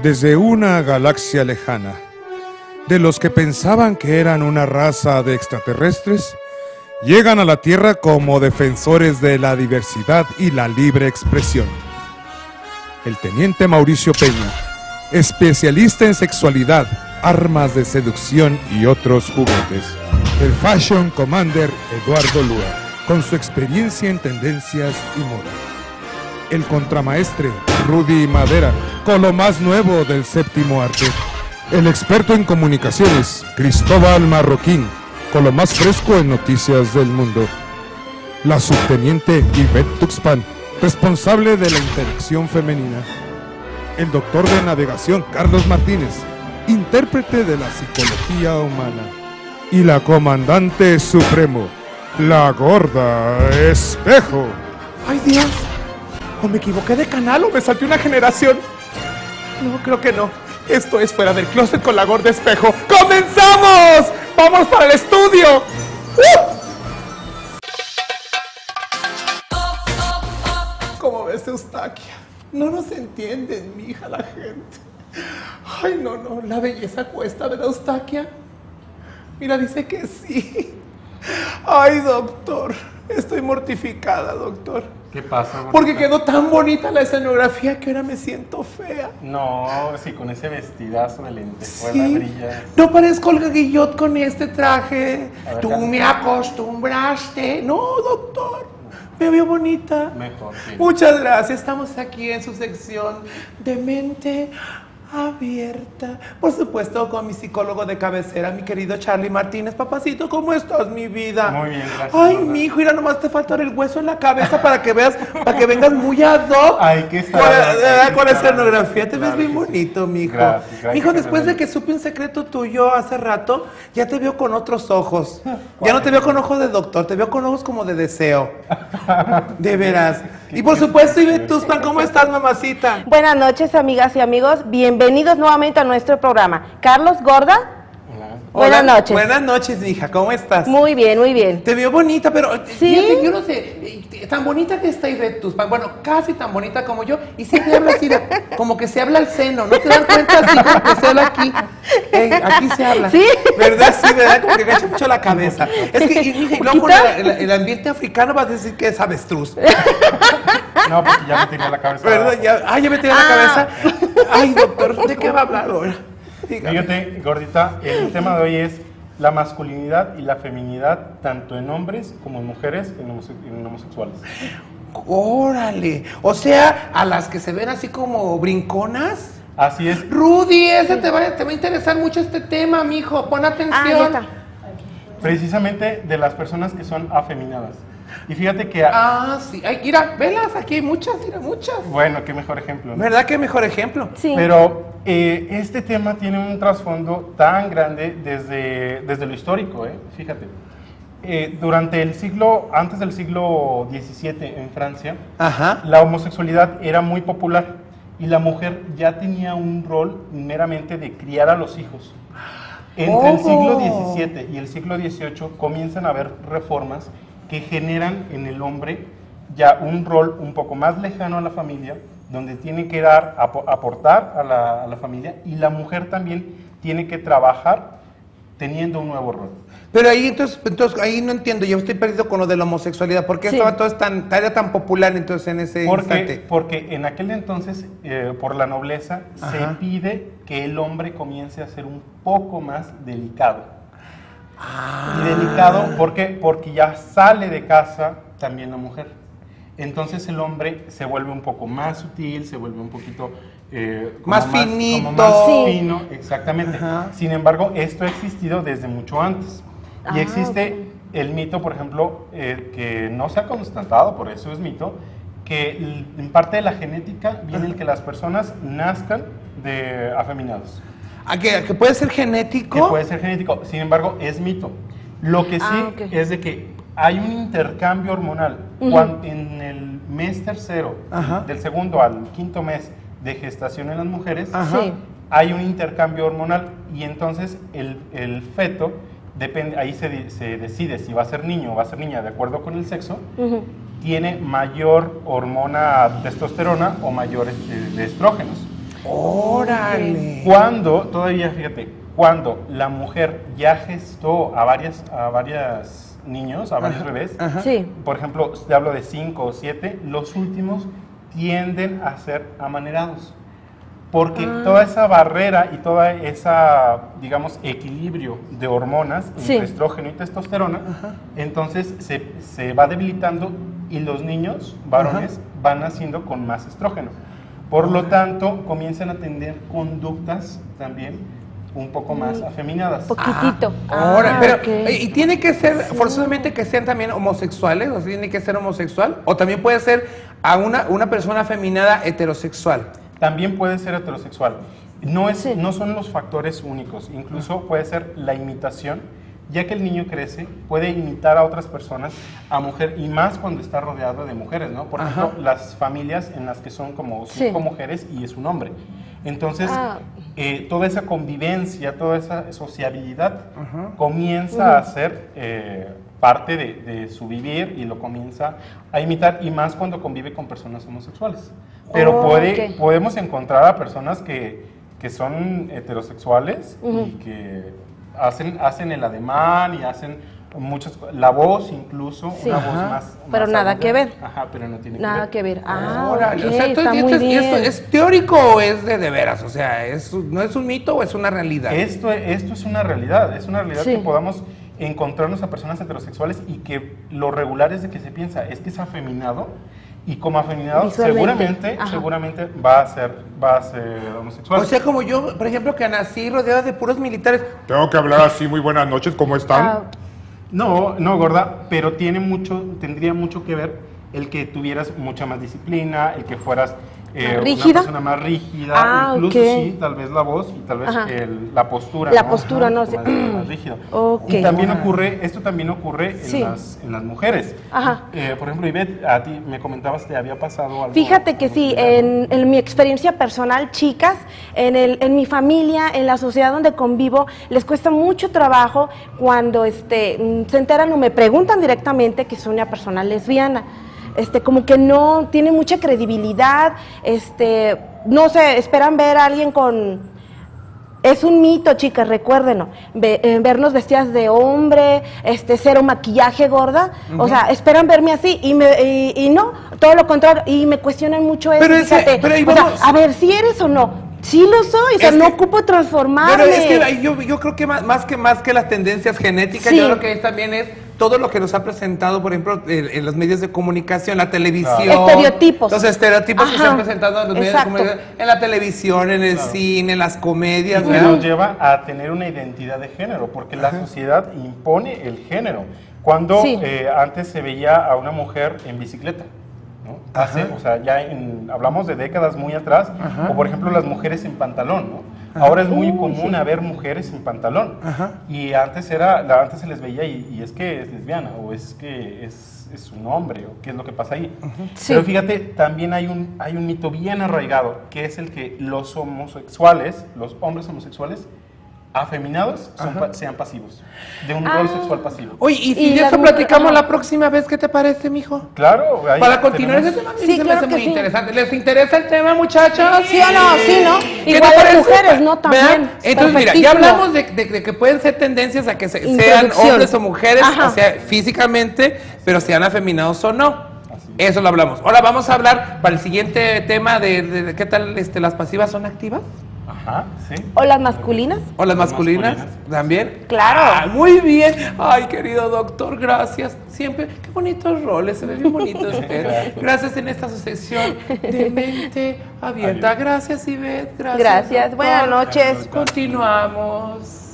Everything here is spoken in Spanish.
desde una galaxia lejana, de los que pensaban que eran una raza de extraterrestres, llegan a la Tierra como defensores de la diversidad y la libre expresión. El teniente Mauricio Peña, especialista en sexualidad, armas de seducción y otros juguetes. El Fashion Commander Eduardo Lua, con su experiencia en tendencias y moda. El contramaestre Rudy Madera, con lo más nuevo del séptimo arte. El experto en comunicaciones Cristóbal Marroquín, con lo más fresco en noticias del mundo. La subteniente Yvette Tuxpan, responsable de la interacción femenina. El doctor de navegación Carlos Martínez, intérprete de la psicología humana. Y la comandante supremo, la gorda espejo. ¡Ay, Dios! O me equivoqué de canal o me salté una generación. No, creo que no. Esto es fuera del closet con la gorda espejo. ¡Comenzamos! ¡Vamos para el estudio! ¡Uh! ¿Cómo ves, Eustaquia? No nos entienden, mi hija, la gente. Ay, no, no, la belleza cuesta, ¿verdad, Eustaquia? Mira, dice que sí. Ay, doctor, estoy mortificada, doctor. ¿Qué pasa? gordita? Porque quedó tan bonita la escenografía que ahora me siento fea. No, sí, con ese vestidazo de lentejuela Sí. brilla. No parezco Olga Guillot con este traje. Ver, Tú me acostumbraste. No, doctor. Me veo bonita. Mejor, sí. Muchas gracias. Estamos aquí en su sección de mente abierta. Por supuesto, con mi psicólogo de cabecera, mi querido Charlie Martínez. Papacito, ¿cómo estás, mi vida? Muy bien, gracias, Ay, mi hijo, mira, nomás te falta el hueso en la cabeza para que veas, para que vengas muy ad hoc. Hay que estar Con, la- escenografía, te ves bien bonito, mi hijo. Mi hijo, después de que supe un secreto tuyo hace rato, ya te veo con otros ojos. Ya no te veo con ojos de doctor, te veo con ojos como de deseo. De veras. Y por supuesto, Ivette Tuxpan, ¿cómo estás, mamacita? Buenas noches, amigas y amigos. Bienvenidos nuevamente a nuestro programa. Carlos Gorda, Hola. Buenas Hola, noches. Buenas noches, hija, ¿cómo estás? muy bien, muy bien. Te veo bonita, pero eh, Sí. fíjate, yo no sé, eh, tan bonita que está Ivette Tuxpan, bueno, casi tan bonita como yo, y siempre habla así, de- como que se habla al seno, ¿no te das cuenta? Así como que se habla aquí, Eh, aquí se habla. Sí. ¿Verdad? Sí, ¿verdad? Como que agacha mucho la cabeza. Es que, y, mija, y luego con el, el- el ambiente africano vas a decir que es avestruz. No, porque ya me tenía la cabeza. ¿Verdad? Ya, ay, ya me tenía Ah. la cabeza. Ay, doctor, ¿de qué va a hablar ahora? Dígame. Fíjate, gordita, el tema de hoy es la masculinidad y la feminidad, tanto en hombres como en mujeres, en, homose- en homosexuales. Órale. O sea, a las que se ven así como brinconas. Así es. Rudy, ese te va, te va a interesar mucho este tema, mijo. Pon Ah, atención. está. Precisamente de las personas que son afeminadas. Y fíjate que, Ah, sí. Ay, mira, velas, aquí hay muchas, mira, muchas. bueno, qué mejor ejemplo. ¿no? ¿Verdad que mejor ejemplo? Sí. Pero eh, este tema tiene un trasfondo tan grande desde, desde lo histórico, ¿eh? fíjate. Eh, durante el siglo, antes del siglo XVII en Francia, Ajá. la homosexualidad era muy popular y la mujer ya tenía un rol meramente de criar a los hijos. Entre el siglo Oh. XVII y el siglo XVIII comienzan a haber reformas que generan en el hombre ya un rol un poco más lejano a la familia, donde tiene que dar, apo- aportar a la, a la familia y la mujer también tiene que trabajar teniendo un nuevo rol. Pero ahí entonces, entonces ahí no entiendo, yo estoy perdido con lo de la homosexualidad. ¿Por qué Sí. estaba todo tan, era tan popular entonces en ese Porque, instante? porque en aquel entonces, eh, por la nobleza, Ajá. se pide que el hombre comience a ser un poco más delicado. Ah. Y delicado, ¿por qué? Porque ya sale de casa también la mujer. Entonces el hombre se vuelve un poco más sutil, se vuelve un poquito... eh, como Más finito. como más Sí. fino, exactamente. Ajá. Sin embargo, esto ha existido desde mucho antes. Y Ah, existe el mito, por ejemplo, eh, que no se ha constatado, por eso es mito, que en parte de la genética viene el que las personas nazcan de afeminados. ¿A que, a que puede ser Que genético? puede ser genético, sin embargo, es mito. Lo que sí Ah, ok. es de que hay un intercambio hormonal. Cuan- en el mes tercero, Ajá. del segundo al quinto mes de gestación en las mujeres, Ajá. Sí. hay un intercambio hormonal y entonces el, el feto, depende, ahí se, se decide si va a ser niño o va a ser niña de acuerdo con el sexo, Ujú. tiene mayor hormona testosterona o mayores de estrógenos. Órale. Cuando, todavía fíjate, cuando la mujer ya gestó a varias, a varias niños, a varios bebés, Sí. por ejemplo, te hablo de 5 o 7, los últimos tienden a ser amanerados. Porque Ah. toda esa barrera y toda esa, digamos, equilibrio de hormonas Sí. entre estrógeno y testosterona, entonces se, se va debilitando y los niños varones van naciendo con más estrógeno. Por lo tanto, comienzan a tener conductas también un poco más afeminadas. Poquitito. Ahora, Ah, pero, ok. oye, ¿y tiene que ser forzosamente que sean también homosexuales? ¿O sea, tiene que ser homosexual? ¿O también puede ser a una, una persona afeminada heterosexual? También puede ser heterosexual. No, es, Sí. no son los factores únicos, incluso puede ser la imitación, ya que el niño crece, puede imitar a otras personas, a mujer, y más cuando está rodeado de mujeres, ¿no? Por Ajá. ejemplo, las familias en las que son como Sí. cinco mujeres y es un hombre. Entonces, Ah. eh, toda esa convivencia, toda esa sociabilidad comienza a ser eh, parte de, de su vivir y lo comienza a imitar, y más cuando convive con personas homosexuales. Pero Oh, puede, podemos encontrar a personas que, que son heterosexuales y que hacen, hacen el ademán y hacen muchas la voz incluso, Sí. una voz más Pero más nada aguda. que ver. Ajá, pero no tiene Nada que que ver. ver. Ah, Órale, ok, o sea, entonces, está ¿y muy esto, y bien. esto es teórico o es de de veras? O sea, ¿es, ¿no es un mito o es una realidad? Esto, esto es una realidad, es una realidad Sí. que podamos encontrarnos a personas heterosexuales y que lo regular es de que se piensa, es que es afeminado y como afeminado seguramente, Ajá. seguramente va a ser, va a ser homosexual. O sea, como yo, por ejemplo, que nací rodeada de puros militares. Tengo que hablar así, muy buenas noches, ¿cómo están? Ah, No, no, gorda, pero tiene mucho, tendría mucho que ver el que tuvieras mucha más disciplina, el que fueras eh, una ¿Rígida? persona más rígida, Ah, incluso sí, tal vez la voz y tal vez el- la postura. La postura, no sé. más rígido. Ok. Y también ocurre, esto también ocurre en, las, en las mujeres. Ajá. Eh, por ejemplo, Ivette, a ti me comentabas que había pasado algo. Fíjate que sí, en, en mi experiencia personal, chicas, en, el, en mi familia, en la sociedad donde convivo, les cuesta mucho trabajo cuando este, mm, se enteran o me preguntan directamente que soy una persona lesbiana. Este, como que no tiene mucha credibilidad, este, no sé, esperan ver a alguien con, es un mito, chicas, recuérdenlo. Ve- eh, vernos vestidas de hombre, este cero maquillaje gorda. O sea, esperan verme así y, me, y, y no, todo lo contrario. Y me cuestionan mucho eso. Pero ese- fíjate. pero ahí O sea, a ver, si eres o no. Sí lo soy, o sea, Es no que- ocupo transformarme. Pero es que yo, yo creo que más, más que más que las tendencias genéticas, Sí. yo creo que es también es todo lo que nos ha presentado, por ejemplo, en, en los medios de comunicación, la televisión. Claro. Estereotipos. Los estereotipos que se han presentado en los medios Exacto. de comunicación, en la televisión, en el cine, en las comedias, que ¿verdad? nos lleva a tener una identidad de género, porque la sociedad impone el género. Cuando Sí. eh, antes se veía a una mujer en bicicleta, ¿no? Hace, o sea, ya en- hablamos de décadas muy atrás, o por ejemplo las mujeres en pantalón, ¿no? Ahora es muy común haber mujeres en pantalón. Y antes era, la- antes se les veía y, y es que es lesbiana, o es que es, es un hombre, o qué es lo que pasa ahí. Sí. Pero fíjate, también hay un, hay un mito bien arraigado, que es el que los homosexuales, los hombres homosexuales, afeminados, son pa- sean pasivos, de un rol Ah. sexual pasivo. Oye, y si Y de eso platicamos la próxima vez, ¿qué te parece, mijo? Claro, ahí Para continuar ese tema, Sí, sí, me hace que muy sí. interesante. ¿Les interesa el tema, muchachos? ¿Sí o no? Sí, ¿no? ¿Qué te Igual las parece? mujeres, ¿no? También. ¿Verdad? Entonces, mira, ya hablamos de, de- de que pueden ser tendencias a que se- sean hombres o mujeres, Ajá. o sea, físicamente, pero sean afeminados o no. Eso lo hablamos. Ahora vamos a hablar para el siguiente tema de, de- de qué tal este, las pasivas son activas Ajá, sí. ¿O las masculinas? o las masculinas, masculinas. también. Claro. Ah, muy bien. Ay, querido doctor, gracias. Siempre, qué bonitos roles, se ve bien bonito usted. Gracias. En esta sección de mente abierta. Gracias, Ivette. Gracias. Gracias. doctor. Buenas noches. Continuamos.